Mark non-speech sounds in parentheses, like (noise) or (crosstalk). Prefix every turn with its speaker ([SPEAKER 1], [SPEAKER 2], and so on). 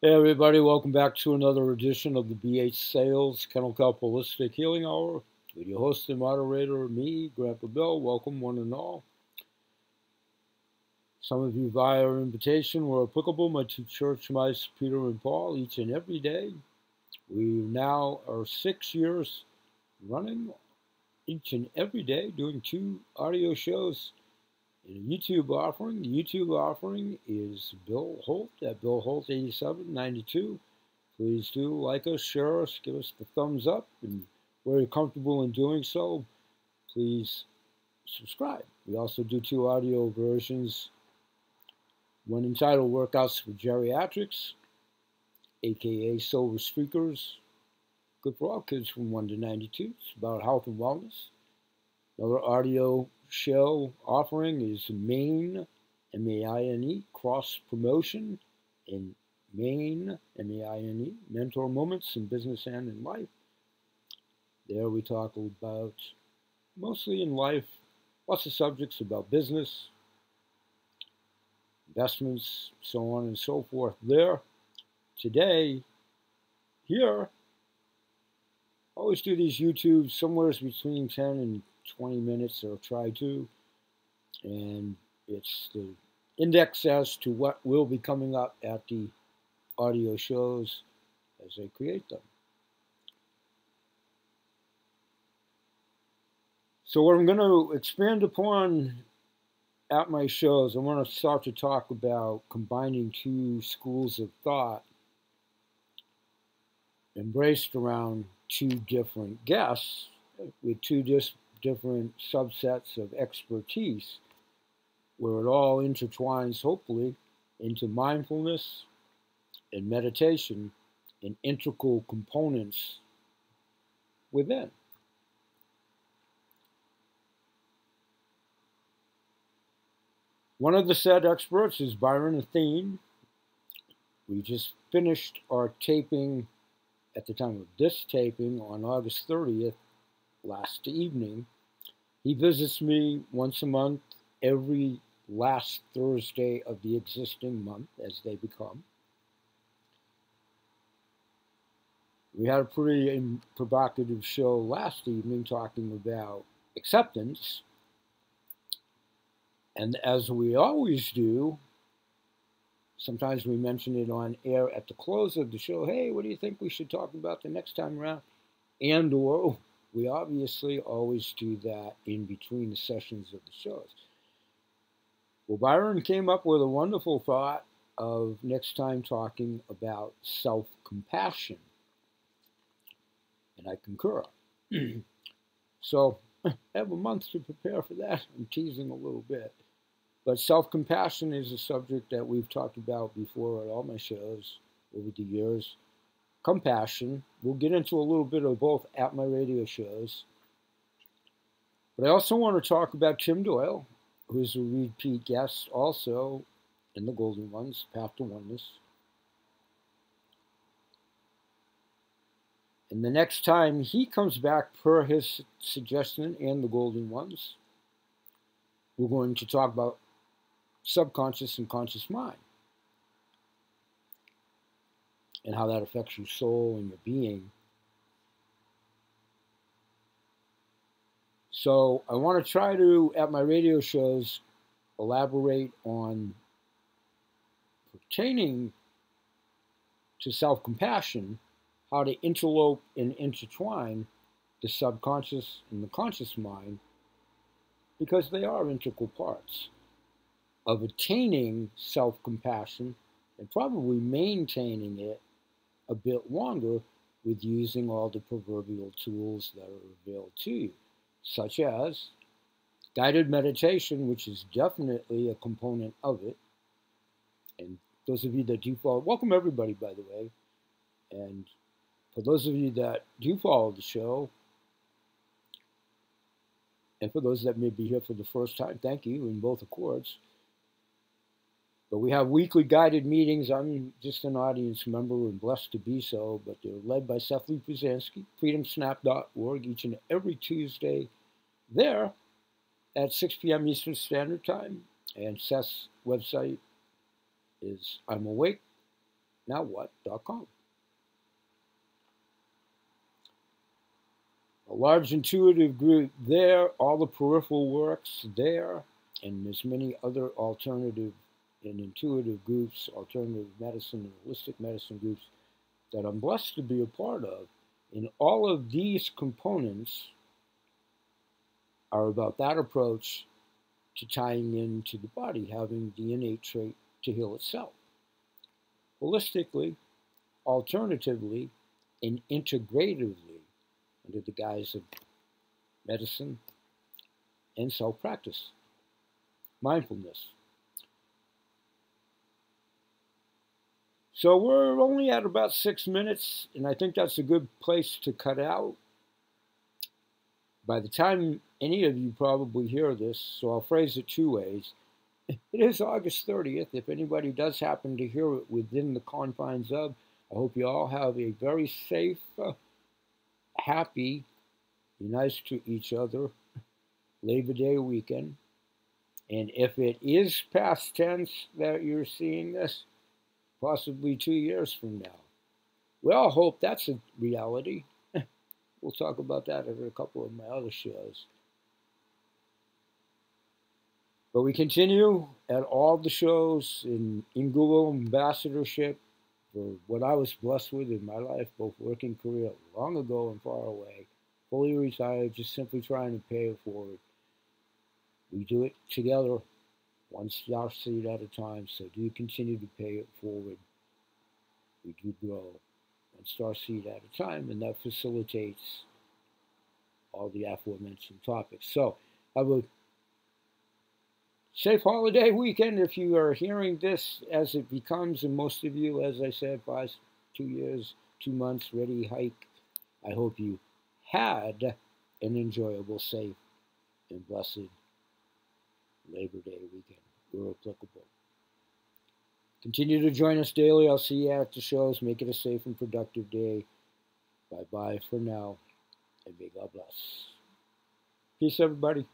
[SPEAKER 1] Hey everybody, welcome back to another edition of the BH Sales Kennel Kelp Holistic Healing Hour. With your host and moderator, me, Grandpa Bill. Welcome one and all. Some of you via invitation were applicable, my two church mice, Peter and Paul, each and every day. We now are six years running each and every day doing two audio shows YouTube offering. YouTube offering is Bill Holt at Bill Holt 8792. Please do like us, share us, give us the thumbs up, and where you're comfortable in doing so, please subscribe. We also do two audio versions. One entitled Workouts for Geriatrics, aka Silver Streakers. Good for all kids from 1 to 92. It's about health and wellness. Another audio show offering is Maine, M-A-I-N-E, cross promotion in Maine, M-A-I-N-E, mentor moments in business and in life. There we talk about, mostly in life, lots of subjects about business, investments, so on and so forth. There, today, here, always do these YouTube somewhere between 10 and 20 minutes or try to. And it's the index as to what will be coming up at the audio shows as they create them. So what I'm going to expand upon at my shows, I want to start to talk about combining two schools of thought embraced around two different guests with two dis different subsets of expertise where it all intertwines, hopefully, into mindfulness and meditation and integral components within. One of the said experts is Byron Athene. We just finished our taping at the time of this taping on August 30th last evening. He visits me once a month, every last Thursday of the existing month as they become. We had a pretty provocative show last evening talking about acceptance. And as we always do, sometimes we mention it on air at the close of the show. Hey, what do you think we should talk about the next time around? And or we obviously always do that in between the sessions of the shows. Well, Byron came up with a wonderful thought of next time talking about self compassion. And I concur. (clears throat) so (laughs) I have a month to prepare for that. I'm teasing a little bit. But self compassion is a subject that we've talked about before at all my shows over the years compassion. We'll get into a little bit of both at my radio shows. But I also want to talk about Tim Doyle, who's a repeat guest also in the Golden Ones, Path to Oneness. And the next time he comes back, per his suggestion and the Golden Ones, we're going to talk about subconscious and conscious mind and how that affects your soul and your being. So I want to try to, at my radio shows, elaborate on pertaining to self compassion, how to interlope and intertwine the subconscious and the conscious mind, because they are integral parts of attaining self compassion and probably maintaining it a bit longer with using all the proverbial tools that are available to you, such as guided meditation, which is definitely a component of it. And those of you that do follow, welcome everybody, by the way. And for those of you that do follow the show, and for those that may be here for the first time, thank you in both accords. But we have weekly guided meetings. I'm just an audience member and blessed to be so, but they're led by Seth Lee freedomsnap.org, each and every Tuesday there at 6 p.m. Eastern Standard Time. And Seth's website is I'm Awake nowwhat.com. A large intuitive group there, all the peripheral works there, and there's many other alternative and intuitive groups, alternative medicine and holistic medicine groups that I'm blessed to be a part of. And all of these components are about that approach to tying into the body, having the innate trait to heal itself. Holistically, alternatively, and integratively under the guise of medicine and self practice, mindfulness. So we're only at about six minutes, and I think that's a good place to cut out. By the time any of you probably hear this, so I'll phrase it two ways. (laughs) It is August 30th. If anybody does happen to hear it within the confines of, I hope you all have a very safe, uh, happy, be nice to each other Labor Day weekend. And if it is past tense that you're seeing this, possibly two years from now. We all hope that's a reality. (laughs) we'll talk about that in a couple of my other shows. But we continue at all the shows in, in Google ambassadorship for what I was blessed with in my life, both working career long ago and far away, fully retired, just simply trying to pay it forward. We do it together one star seed at a time. So do continue to pay it forward. We do grow one star seed at a time, and that facilitates all the aforementioned topics. So have a safe holiday weekend if you are hearing this as it becomes, and most of you, as I said, five, two years, two months, ready hike. I hope you had an enjoyable, safe, and blessed Labor Day weekend where applicable. Continue to join us daily. I'll see you at the shows. Make it a safe and productive day. Bye bye for now, and may God bless. Peace, everybody.